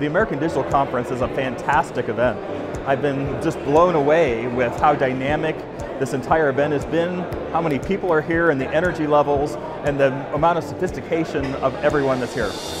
the American Digital Conference is a fantastic event. I've been just blown away with how dynamic this entire event has been, how many people are here and the energy levels and the amount of sophistication of everyone that's here.